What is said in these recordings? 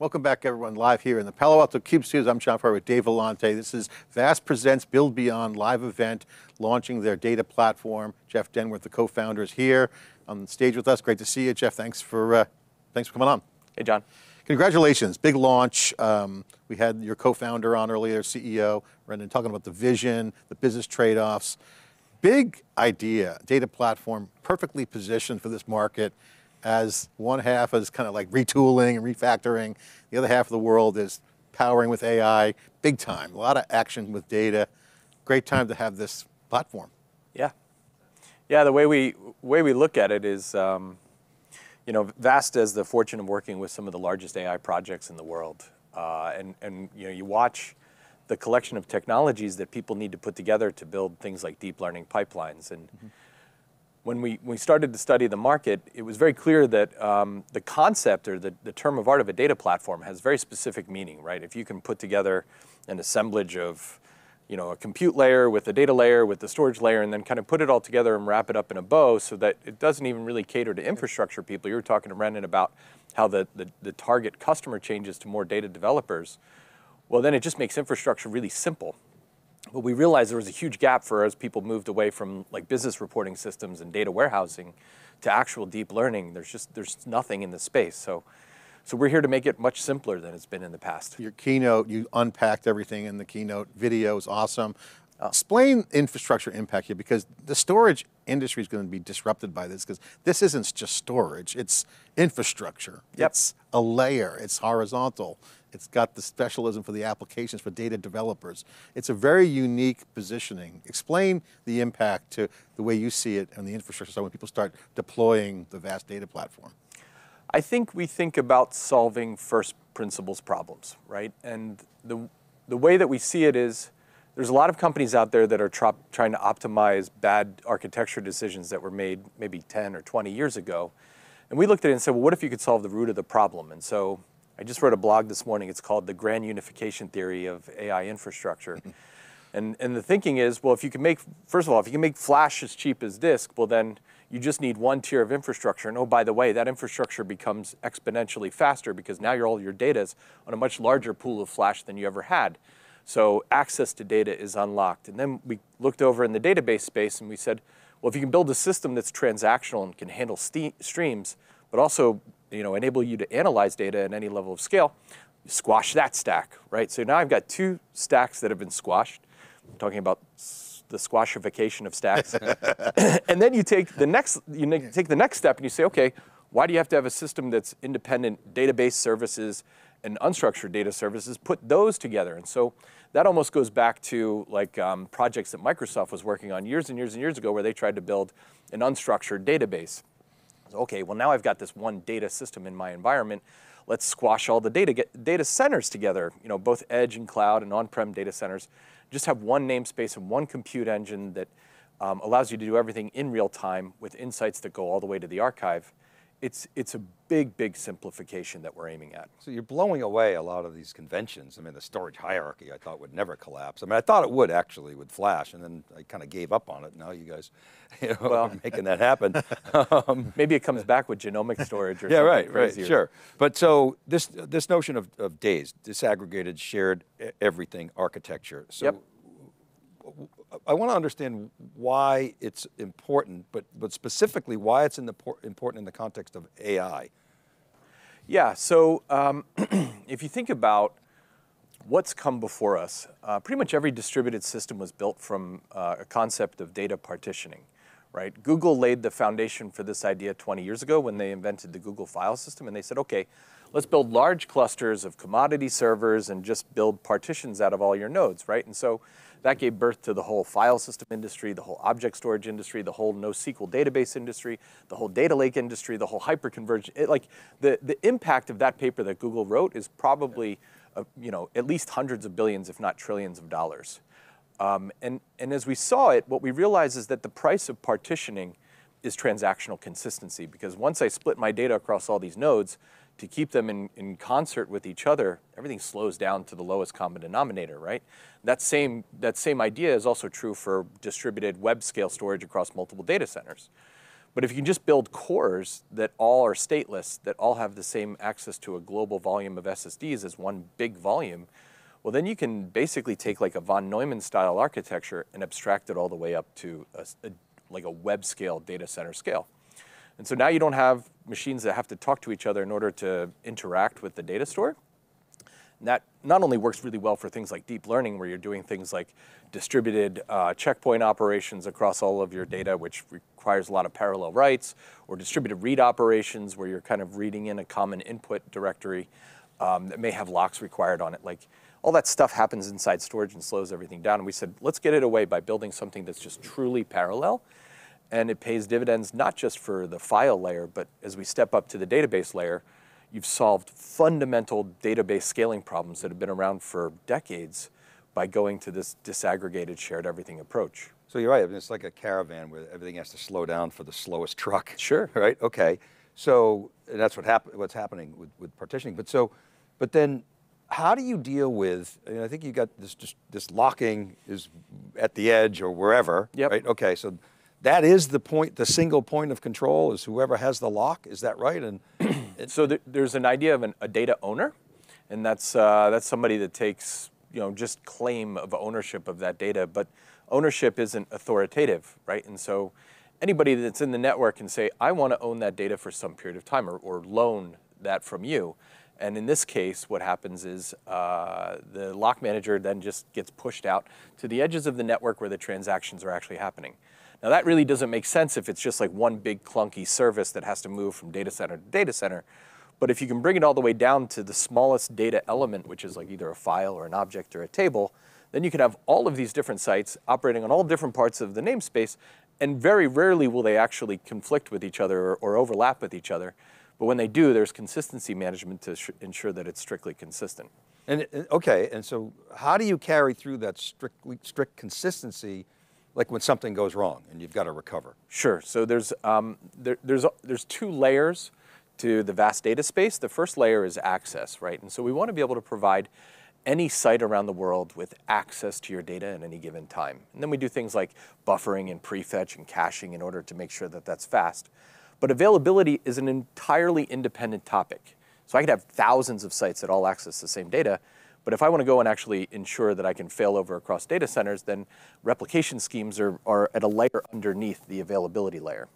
Welcome back, everyone, live here in the Palo Alto Cube Studios. I'm John Furrier with Dave Vellante. This is VAST Presents Build Beyond live event, launching their data platform. Jeff Denworth, the co-founder, is here on stage with us. Great to see you, Jeff. Thanks for uh, thanks for coming on. Hey, John. Congratulations, big launch. Um, we had your co-founder on earlier, CEO, Brendan, talking about the vision, the business trade-offs. Big idea, data platform, perfectly positioned for this market as one half is kind of like retooling and refactoring. The other half of the world is powering with AI, big time. A lot of action with data. Great time to have this platform. Yeah. Yeah, the way we, way we look at it is, um, you know, Vast has the fortune of working with some of the largest AI projects in the world. Uh, and, and, you know, you watch the collection of technologies that people need to put together to build things like deep learning pipelines. And mm -hmm when we, we started to study the market, it was very clear that um, the concept or the, the term of art of a data platform has very specific meaning, right? If you can put together an assemblage of you know, a compute layer with a data layer with the storage layer and then kind of put it all together and wrap it up in a bow so that it doesn't even really cater to infrastructure people. You were talking to Brendan about how the, the, the target customer changes to more data developers. Well, then it just makes infrastructure really simple. But we realized there was a huge gap for as people moved away from like business reporting systems and data warehousing to actual deep learning. There's just there's nothing in the space. So so we're here to make it much simpler than it's been in the past. Your keynote, you unpacked everything in the keynote. Video is awesome. Oh. Explain infrastructure impact here because the storage industry is going to be disrupted by this because this isn't just storage, it's infrastructure. Yep. It's a layer, it's horizontal. It's got the specialism for the applications for data developers. It's a very unique positioning. Explain the impact to the way you see it and the infrastructure side when people start deploying the vast data platform. I think we think about solving first principles problems, right? And the, the way that we see it is, there's a lot of companies out there that are trying to optimize bad architecture decisions that were made maybe 10 or 20 years ago. And we looked at it and said, well, what if you could solve the root of the problem? And so I just wrote a blog this morning. It's called The Grand Unification Theory of AI Infrastructure. and, and the thinking is, well, if you can make, first of all, if you can make flash as cheap as disk, well then you just need one tier of infrastructure. And oh, by the way, that infrastructure becomes exponentially faster because now your, all your data is on a much larger pool of flash than you ever had. So access to data is unlocked. And then we looked over in the database space and we said, well, if you can build a system that's transactional and can handle streams, but also you know, enable you to analyze data at any level of scale, you squash that stack, right? So now I've got two stacks that have been squashed. I'm talking about the squashification of stacks. and then you take the next, you take the next step and you say, okay, why do you have to have a system that's independent database services and unstructured data services? Put those together. And so that almost goes back to like um, projects that Microsoft was working on years and years and years ago where they tried to build an unstructured database. Okay, well now I've got this one data system in my environment. Let's squash all the data, data centers together, you know, both edge and cloud and on-prem data centers. Just have one namespace and one compute engine that um, allows you to do everything in real time with insights that go all the way to the archive it's, it's a big, big simplification that we're aiming at. So you're blowing away a lot of these conventions. I mean, the storage hierarchy I thought would never collapse. I mean, I thought it would actually with Flash, and then I kind of gave up on it. Now you guys you know, well, are making that happen. um, maybe it comes back with genomic storage or something. yeah, right, crazier. right, sure. But so this, this notion of, of DASE, disaggregated, shared everything architecture. So yep. I want to understand why it's important, but, but specifically why it's in the, important in the context of AI. Yeah, so um, if you think about what's come before us, uh, pretty much every distributed system was built from uh, a concept of data partitioning, right? Google laid the foundation for this idea 20 years ago when they invented the Google file system and they said, okay, let's build large clusters of commodity servers and just build partitions out of all your nodes, right? And so that gave birth to the whole file system industry, the whole object storage industry, the whole NoSQL database industry, the whole data lake industry, the whole hyperconverged. It, like the, the impact of that paper that Google wrote is probably, uh, you know, at least hundreds of billions, if not trillions of dollars. Um, and, and as we saw it, what we realized is that the price of partitioning is transactional consistency because once I split my data across all these nodes, to keep them in, in concert with each other, everything slows down to the lowest common denominator, right? That same, that same idea is also true for distributed web scale storage across multiple data centers. But if you can just build cores that all are stateless, that all have the same access to a global volume of SSDs as one big volume, well, then you can basically take like a von Neumann style architecture and abstract it all the way up to a, a, like a web scale data center scale. And so now you don't have machines that have to talk to each other in order to interact with the data store. And that not only works really well for things like deep learning, where you're doing things like distributed uh, checkpoint operations across all of your data, which requires a lot of parallel writes, or distributed read operations, where you're kind of reading in a common input directory um, that may have locks required on it. Like all that stuff happens inside storage and slows everything down. And we said, let's get it away by building something that's just truly parallel. And it pays dividends not just for the file layer, but as we step up to the database layer, you've solved fundamental database scaling problems that have been around for decades by going to this disaggregated shared everything approach. So you're right. I mean, it's like a caravan where everything has to slow down for the slowest truck. Sure. Right. Okay. So that's what hap- what's happening with, with partitioning. But so, but then, how do you deal with? I, mean, I think you got this just this locking is at the edge or wherever. Yep. Right. Okay. So that is the point. The single point of control is whoever has the lock. Is that right? And so th- there's an idea of an, a data owner, and that's uh, that's somebody that takes you know just claim of ownership of that data, but ownership isn't authoritative, right? And so anybody that's in the network can say, I want to own that data for some period of time, or, or loan that from you. And in this case, what happens is uh, the lock manager then just gets pushed out to the edges of the network where the transactions are actually happening. Now that really doesn't make sense if it's just like one big clunky service that has to move from data center to data center. But if you can bring it all the way down to the smallest data element, which is like either a file or an object or a table, then you can have all of these different sites operating on all different parts of the namespace, and very rarely will they actually conflict with each other or, or overlap with each other. But when they do, there's consistency management to ensure that it's strictly consistent. And okay, and so how do you carry through that strictly strict consistency like when something goes wrong and you've got to recover? Sure. So there's, um, there, there's, there's two layers to the vast data space. The first layer is access, right? And so we want to be able to provide any site around the world with access to your data at any given time. And then we do things like buffering and prefetch and caching in order to make sure that that's fast. But availability is an entirely independent topic. So I could have thousands of sites that all access the same data, but if I want to go and actually ensure that I can fail over across data centers, then replication schemes are, are at a layer underneath the availability layer.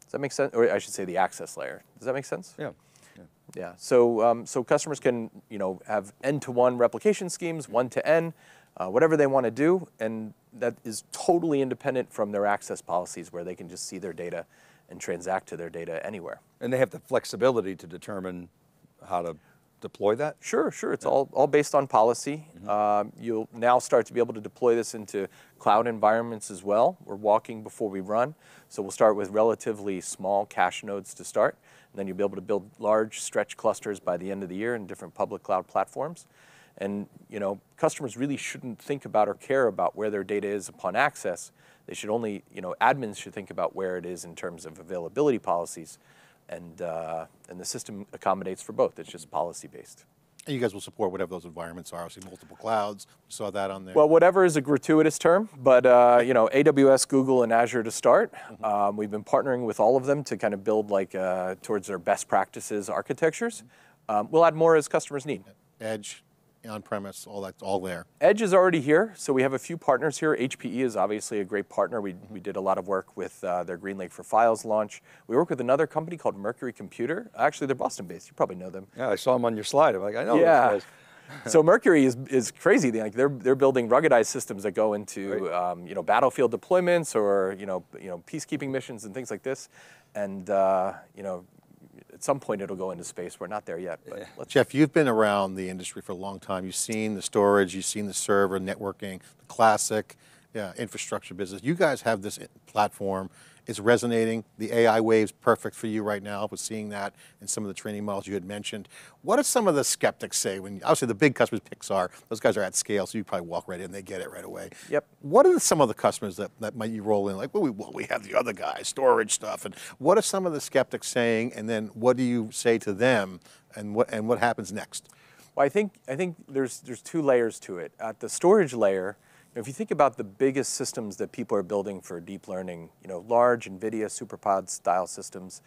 Does that make sense? Or I should say the access layer. Does that make sense? Yeah. Yeah. yeah. So, um, so customers can, you know, have N-to-one replication schemes, one-to-N, uh, whatever they want to do, and that is totally independent from their access policies, where they can just see their data and transact to their data anywhere. And they have the flexibility to determine how to deploy that? Sure, sure. It's yeah. all, all based on policy. Mm-hmm. Um, you'll now start to be able to deploy this into cloud environments as well. We're walking before we run. So we'll start with relatively small cache nodes to start. And then you'll be able to build large stretch clusters by the end of the year in different public cloud platforms. And you know, customers really shouldn't think about or care about where their data is upon access. They should only, you know, admins should think about where it is in terms of availability policies and, uh, and the system accommodates for both. It's just policy based. And you guys will support whatever those environments are. Obviously, multiple clouds. We saw that on there. Well, whatever is a gratuitous term, but uh, you know, AWS, Google, and Azure to start. Mm-hmm. Um, we've been partnering with all of them to kind of build like uh, towards their best practices architectures. Um, we'll add more as customers need. Edge, on-premise, all that's all there. Edge is already here, so we have a few partners here. HPE is obviously a great partner. We, we did a lot of work with uh, their GreenLake for Files launch. We work with another company called Mercury Computer. Actually, they're Boston-based. You probably know them. Yeah, I saw them on your slide. I'm like, I know yeah. so Mercury is, is crazy. Like they're, they're building ruggedized systems that go into right. um, you know battlefield deployments or you know you know peacekeeping missions and things like this, and uh, you know at some point it'll go into space. We're not there yet. But yeah. Jeff, you've been around the industry for a long time. You've seen the storage, you've seen the server, networking, the classic yeah, infrastructure business. You guys have this platform is resonating. The AI wave's perfect for you right now. With seeing that in some of the training models you had mentioned. What do some of the skeptics say when, obviously the big customers, Pixar, those guys are at scale, so you probably walk right in, they get it right away. Yep. What are some of the customers that, that might you roll in, like, well we, well, we have the other guys, storage stuff, and what are some of the skeptics saying, and then what do you say to them, and what, and what happens next? Well, I think, I think there's, there's two layers to it. At the storage layer, If you think about the biggest systems that people are building for deep learning, you know, large NVIDIA SuperPod style systems,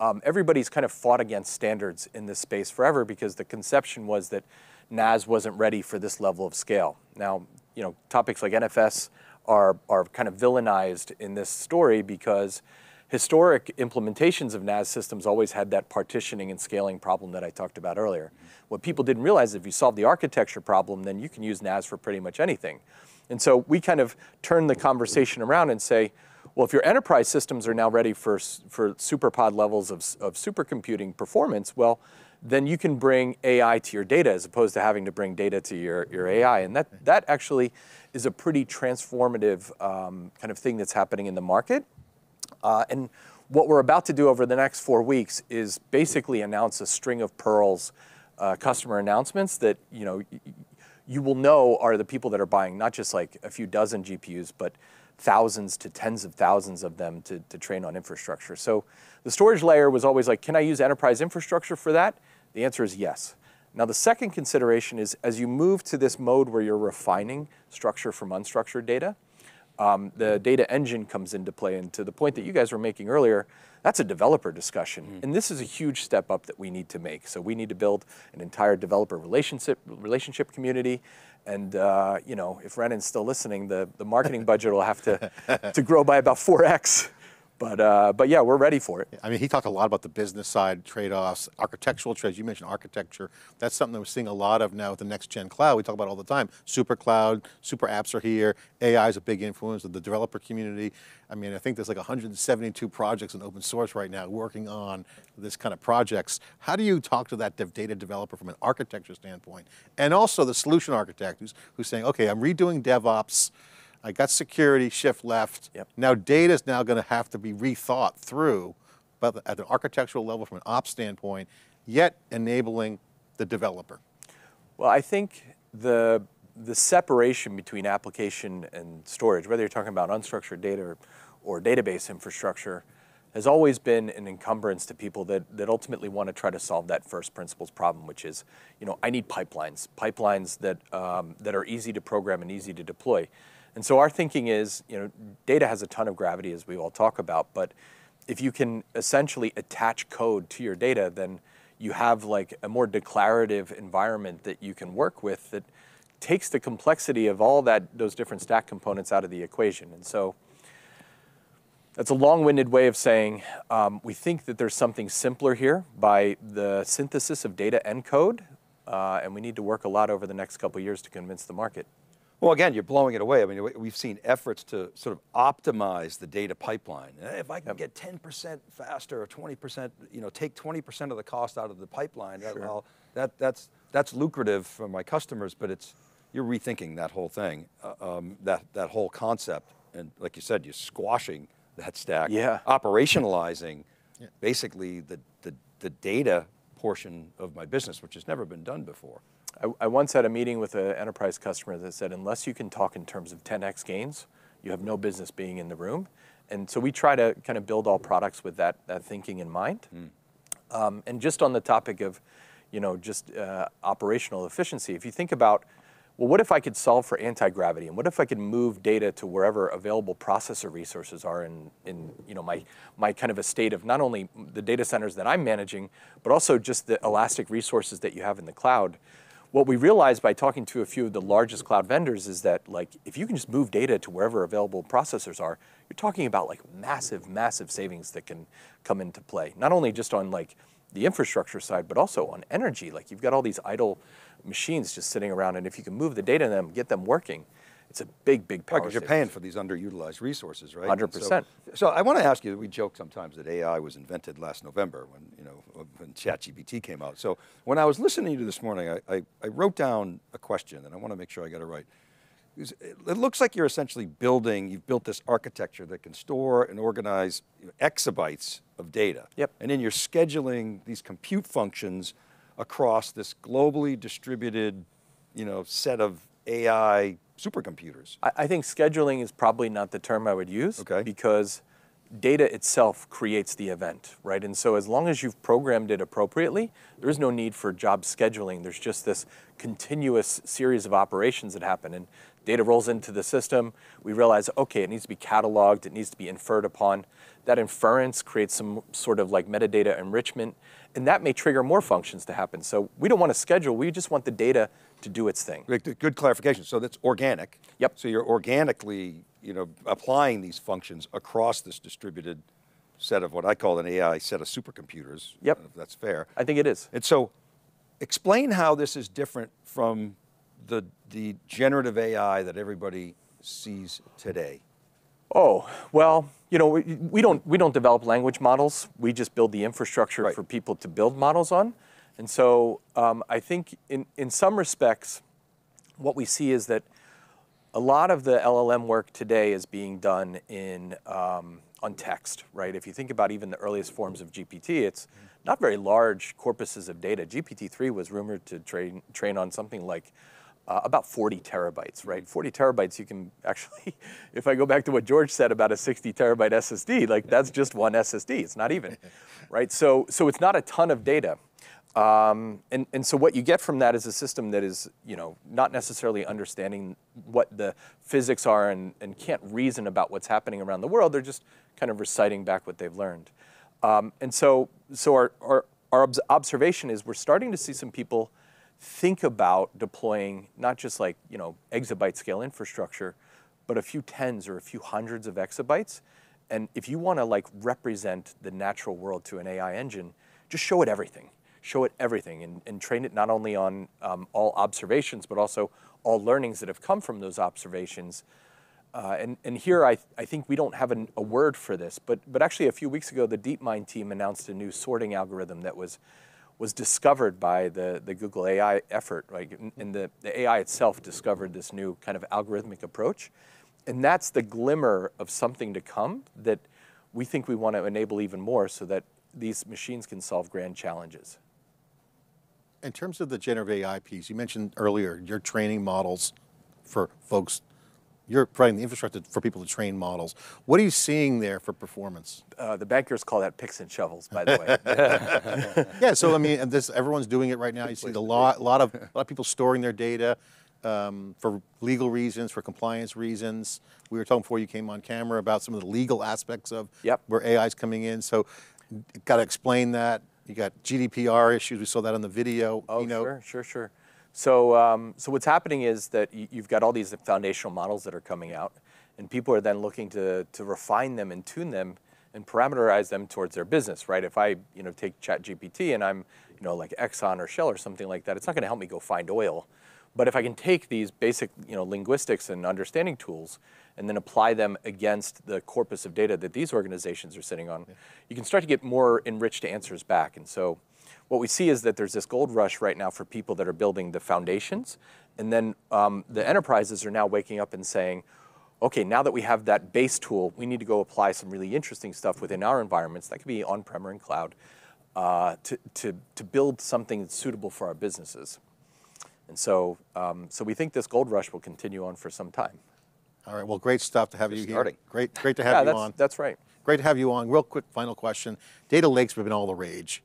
um, everybody's kind of fought against standards in this space forever because the conception was that NAS wasn't ready for this level of scale. Now, you know, topics like NFS are, are kind of villainized in this story because historic implementations of NAS systems always had that partitioning and scaling problem that I talked about earlier. What people didn't realize is if you solve the architecture problem, then you can use NAS for pretty much anything. And so we kind of turn the conversation around and say, well, if your enterprise systems are now ready for, for superpod levels of, of supercomputing performance, well, then you can bring AI to your data as opposed to having to bring data to your, your AI. And that, that actually is a pretty transformative um, kind of thing that's happening in the market. Uh, and what we're about to do over the next four weeks is basically announce a string of pearls uh, customer announcements that you know you will know are the people that are buying not just like a few dozen GPUs, but thousands to tens of thousands of them to, to train on infrastructure. So the storage layer was always like, can I use enterprise infrastructure for that? The answer is yes. Now the second consideration is as you move to this mode where you're refining structure from unstructured data, um, the data engine comes into play. And to the point that you guys were making earlier, that's a developer discussion. Mm. And this is a huge step up that we need to make. So we need to build an entire developer relationship, relationship community. And uh, you know, if Renen's still listening, the, the marketing budget will have to, to grow by about 4x but, uh, but yeah, we're ready for it. I mean, he talked a lot about the business side trade-offs, architectural trades. You mentioned architecture. That's something that we're seeing a lot of now with the next gen cloud. We talk about all the time. Super cloud, super apps are here. AI is a big influence of the developer community. I mean, I think there's like 172 projects in open source right now working on this kind of projects. How do you talk to that data developer from an architecture standpoint? And also the solution architect who's, who's saying, okay, I'm redoing DevOps, I got security, shift left. Yep. Now data is now going to have to be rethought through, but at the architectural level from an ops standpoint, yet enabling the developer. Well, I think the, the separation between application and storage, whether you're talking about unstructured data or, or database infrastructure, has always been an encumbrance to people that, that ultimately want to try to solve that first principles problem, which is, you know, I need pipelines, pipelines that, um, that are easy to program and easy to deploy. And so our thinking is, you know, data has a ton of gravity as we all talk about, but if you can essentially attach code to your data, then you have like a more declarative environment that you can work with that takes the complexity of all that those different stack components out of the equation. And so that's a long-winded way of saying um, we think that there's something simpler here by the synthesis of data and code, uh, and we need to work a lot over the next couple years to convince the market. Well, again, you're blowing it away. I mean, we've seen efforts to sort of optimize the data pipeline. If I can get 10% faster or 20%, you know, take 20% of the cost out of the pipeline, sure. that, well, that, that's, that's lucrative for my customers, but it's, you're rethinking that whole thing, uh, um, that, that whole concept. And like you said, you're squashing that stack. Yeah. Operationalizing yeah. basically the, the, the data portion of my business, which has never been done before. I, I once had a meeting with an enterprise customer that said, unless you can talk in terms of 10x gains, you have no business being in the room. And so we try to kind of build all products with that, that thinking in mind. Mm. Um, and just on the topic of, you know, just uh, operational efficiency, if you think about, well, what if I could solve for anti-gravity? And what if I could move data to wherever available processor resources are in, in you know, my, my kind of a state of not only the data centers that I'm managing, but also just the elastic resources that you have in the cloud what we realized by talking to a few of the largest cloud vendors is that like if you can just move data to wherever available processors are, you're talking about like massive, massive savings that can come into play. Not only just on like the infrastructure side, but also on energy. Like you've got all these idle machines just sitting around, and if you can move the data in them, get them working, it's a big, big power. Because you're paying for these underutilized resources, right? Hundred percent. So, so, I want to ask you. We joke sometimes that AI was invented last November when you know when ChatGPT came out. So when I was listening to you this morning, I, I, I wrote down a question, and I want to make sure I get it right. It looks like you're essentially building. You've built this architecture that can store and organize exabytes of data. Yep. And then you're scheduling these compute functions across this globally distributed, you know, set of AI supercomputers. I, I, think scheduling is probably not the term I would use okay. because data itself creates the event, right? And so as long as you've programmed it appropriately, there is no need for job scheduling. There's just this continuous series of operations that happen. And Data rolls into the system. We realize, okay, it needs to be cataloged, it needs to be inferred upon. That inference creates some sort of like metadata enrichment, and that may trigger more functions to happen. So we don't want to schedule, we just want the data to do its thing. Good good clarification. So that's organic. Yep. So you're organically, you know, applying these functions across this distributed set of what I call an AI set of supercomputers. Yep. If that's fair. I think it is. And so, explain how this is different from the the generative AI that everybody sees today. Oh, well, you know, we, we don't we don't develop language models. We just build the infrastructure Right. for people to build models on. And so um, I think in, in some respects, what we see is that a lot of the LLM work today is being done in um, on text, right? If you think about even the earliest forms of GPT, it's not very large corpuses of data. GPT-3 was rumored to train train on something like uh, about 40 terabytes, right? 40 terabytes, you can actually, if I go back to what George said about a 60 terabyte SSD, like that's just one SSD. It's not even, right? So, so it's not a ton of data. Um, and, and so what you get from that is a system that is, you know, not necessarily understanding what the physics are and, and can't reason about what's happening around the world. They're just kind of reciting back what they've learned. Um, and so, so our, our, our observation is we're starting to see some people think about deploying not just like, you know, exabyte scale infrastructure, but a few tens or a few hundreds of exabytes. And if you want to like represent the natural world to an AI engine, just show it everything. Show it everything and, and train it not only on um, all observations, but also all learnings that have come from those observations. Uh, and, and here I, I think we don't have an, a word for this, but, but actually a few weeks ago, the DeepMind team announced a new sorting algorithm that was, was discovered by the, the Google AI effort, right? And- the, the AI itself discovered this new kind of algorithmic approach. And that's the glimmer of something to come that we think we want to enable even more so that these machines can solve grand challenges. In terms of the generative AI piece, you mentioned earlier you're training models for folks. You're providing the infrastructure for people to train models. What are you seeing there for performance? Uh, the bankers call that picks and shovels, by the way. Yeah, so I mean, this everyone's doing it right now. You see a lot, lot of, a lot of people storing their data um, for legal reasons, for compliance reasons. We were talking before you came on camera about some of the legal aspects of Yep. where AI is coming in. So, got to explain that. You got GDPR issues. We saw that on the video. Oh, you know, sure, sure, sure. So, um, so what's happening is that you've got all these foundational models that are coming out, and people are then looking to to refine them and tune them and parameterize them towards their business, right? If I, you know, take ChatGPT and I'm, you know, like Exxon or Shell or something like that, it's not going to help me go find oil. But if I can take these basic, you know, linguistics and understanding tools and then apply them against the corpus of data that these organizations are sitting on, you can start to get more enriched answers back. And so what we see is that there's this gold rush right now for people that are building the foundations. And then um, the enterprises are now waking up and saying, okay, now that we have that base tool, we need to go apply some really interesting stuff within our environments. That could be on-prem or in cloud uh, to, to, to build something that's suitable for our businesses. And so, um, so we think this gold rush will continue on for some time. All right. Well, great stuff to have you Just here. starting. Great, great to have Yeah, you that's, on. that's right. Great to have you on. Real quick, final question. Data lakes have been all the rage.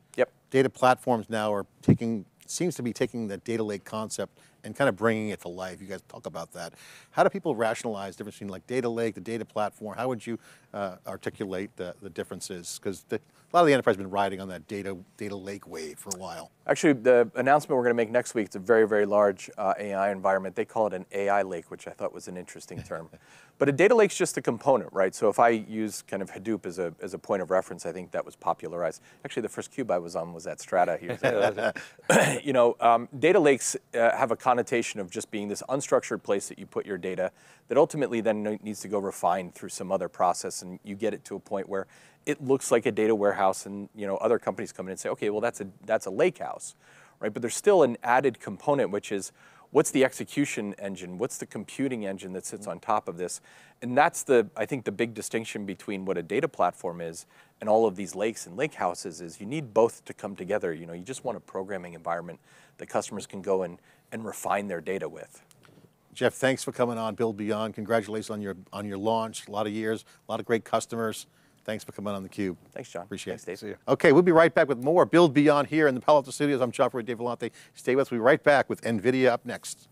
Data platforms now are taking, seems to be taking the data lake concept and kind of bringing it to life. You guys talk about that. How do people rationalize the difference between like data lake, the data platform? How would you uh, articulate the, the differences? Because a lot of the enterprise has been riding on that data data lake wave for a while. Actually, the announcement we're going to make next week, it's a very, very large uh, AI environment. They call it an AI lake, which I thought was an interesting term. but a data lake's just a component, right? So if I use kind of Hadoop as a, as a point of reference, I think that was popularized. Actually, the first cube I was on was at Strata here. you know, um, data lakes uh, have a connotation of just being this unstructured place that you put your data that ultimately then needs to go refined through some other process, and you get it to a point where it looks like a data warehouse, and you know, other companies come in and say, okay, well, that's a that's a lake house, right? But there's still an added component, which is what's the execution engine? What's the computing engine that sits on top of this? And that's the, I think, the big distinction between what a data platform is and all of these lakes and lake houses is you need both to come together. You know, you just want a programming environment that customers can go and, and refine their data with. Jeff, thanks for coming on Build Beyond. Congratulations on your on your launch. A lot of years, a lot of great customers. Thanks for coming on the Cube. Thanks, John. Appreciate Thanks, it. Dave. See ya. Okay, we'll be right back with more Build Beyond here in the Palo Alto Studios. I'm John Furrier Dave Vellante. Stay with us. We'll be right back with NVIDIA up next.